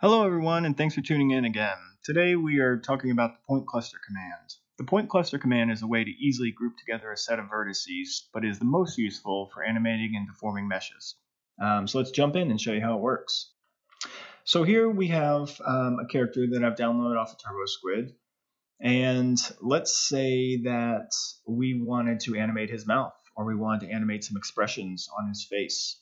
Hello everyone and thanks for tuning in again. Today we are talking about the point cluster command. The point cluster command is a way to easily group together a set of vertices, but is the most useful for animating and deforming meshes. Um, so let's jump in and show you how it works. So here we have um, a character that I've downloaded off of TurboSquid, and let's say that we wanted to animate his mouth, or we wanted to animate some expressions on his face.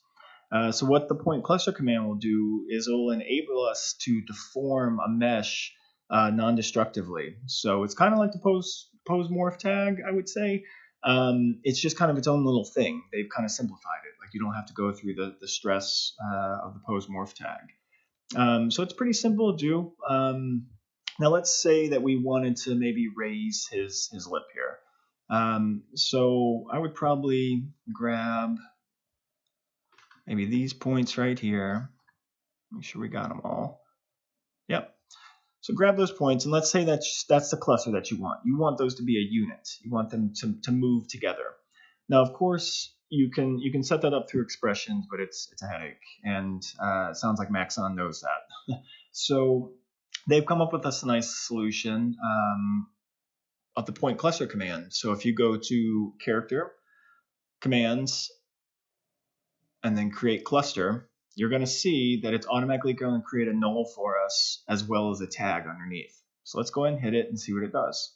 Uh, so what the point cluster command will do is it will enable us to deform a mesh uh, non-destructively. So it's kind of like the pose pose morph tag, I would say. Um, it's just kind of its own little thing. They've kind of simplified it. Like you don't have to go through the, the stress uh, of the pose morph tag. Um, so it's pretty simple to do. Um, now let's say that we wanted to maybe raise his his lip here. Um, so I would probably grab maybe these points right here. Make sure we got them all. Yep. So grab those points and let's say that's, that's the cluster that you want. You want those to be a unit. You want them to, to move together. Now, of course, you can you can set that up through expressions, but it's it's a headache, and uh, it sounds like Maxon knows that. so they've come up with this nice solution um, of the point cluster command. So if you go to character commands and then create cluster, you're going to see that it's automatically going to create a null for us as well as a tag underneath. So let's go ahead and hit it and see what it does.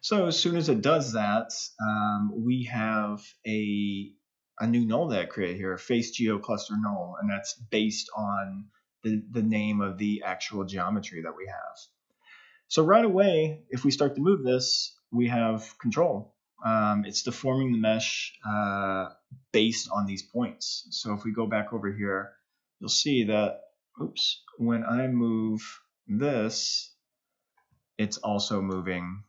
So as soon as it does that, um, we have a, a new null that I created here, face geo cluster null, and that's based on the, the name of the actual geometry that we have. So right away, if we start to move this, we have control. Um, it's deforming the mesh uh, based on these points. So if we go back over here, you'll see that, oops, when I move this, it's also moving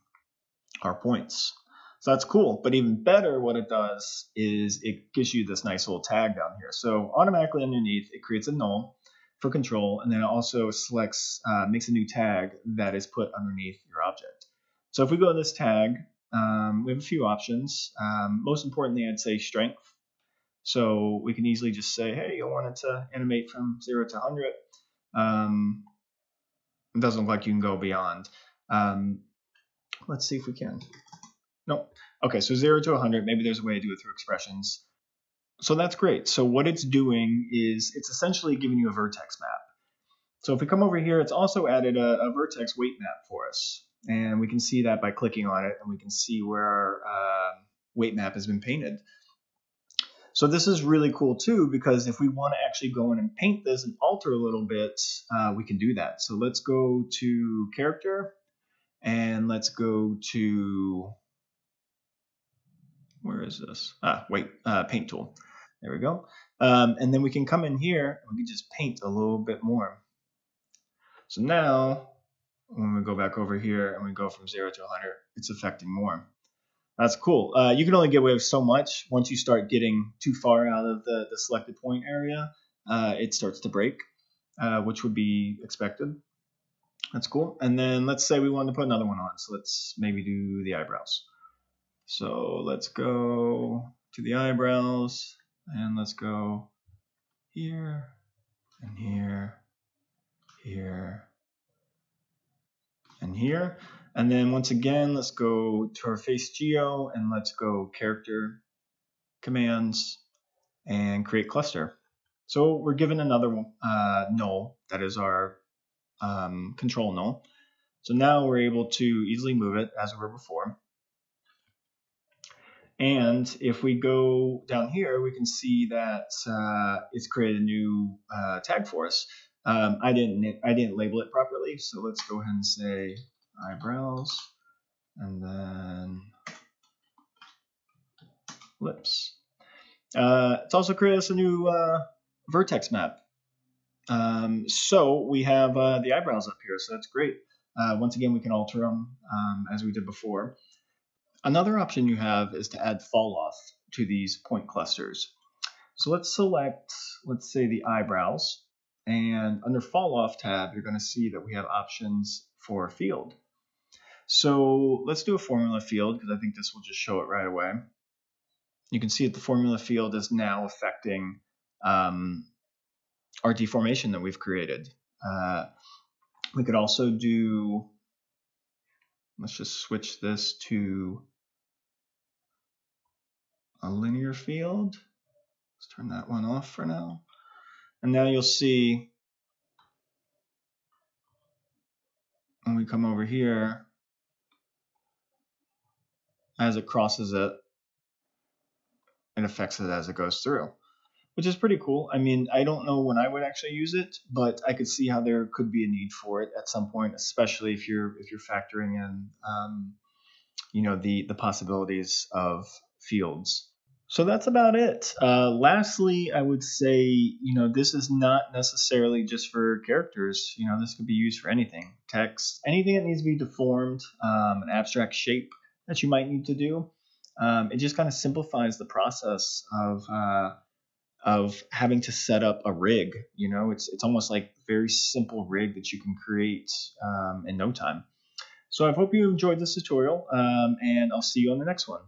our points. So that's cool. But even better, what it does is it gives you this nice little tag down here. So automatically underneath, it creates a null for control, and then it also selects, uh, makes a new tag that is put underneath your object. So if we go to this tag, um, we have a few options. Um, most importantly, I'd say strength. So we can easily just say, hey, I want it to animate from 0 to 100. Um, it doesn't look like you can go beyond. Um, let's see if we can. No. Okay, so 0 to 100. Maybe there's a way to do it through expressions. So that's great. So what it's doing is it's essentially giving you a vertex map. So if we come over here, it's also added a, a vertex weight map for us. And we can see that by clicking on it, and we can see where our uh, weight map has been painted. So this is really cool too, because if we want to actually go in and paint this and alter a little bit, uh, we can do that. So let's go to character, and let's go to, where is this? Ah, wait, uh, paint tool. There we go. Um, and then we can come in here, and we can just paint a little bit more. So now when we go back over here and we go from 0 to 100, it's affecting more. That's cool. Uh, you can only get away with so much. Once you start getting too far out of the, the selected point area, uh, it starts to break, uh, which would be expected. That's cool. And then let's say we want to put another one on. So let's maybe do the eyebrows. So let's go to the eyebrows and let's go here and here, here, and here. And then once again, let's go to our face geo and let's go character commands and create cluster. So we're given another uh, null that is our um, control null. So now we're able to easily move it as we were before. And if we go down here, we can see that uh, it's created a new uh, tag for us. Um, I didn't I didn't label it properly, so let's go ahead and say eyebrows, and then lips. Uh, it's also created us a new uh, vertex map. Um, so we have uh, the eyebrows up here, so that's great. Uh, once again, we can alter them um, as we did before. Another option you have is to add fall off to these point clusters. So let's select, let's say the eyebrows, and under fall off tab, you're going to see that we have options for field. So let's do a formula field because I think this will just show it right away. You can see that the formula field is now affecting um, our deformation that we've created. Uh, we could also do, let's just switch this to a linear field. Let's turn that one off for now. And now you'll see when we come over here, as it crosses it, it affects it as it goes through, which is pretty cool. I mean, I don't know when I would actually use it, but I could see how there could be a need for it at some point, especially if you're if you're factoring in, um, you know, the the possibilities of fields. So that's about it. Uh, lastly, I would say, you know, this is not necessarily just for characters. You know, this could be used for anything text, anything that needs to be deformed, um, an abstract shape that you might need to do. Um, it just kind of simplifies the process of uh, of having to set up a rig. You know, it's it's almost like very simple rig that you can create um, in no time. So I hope you enjoyed this tutorial, um, and I'll see you on the next one.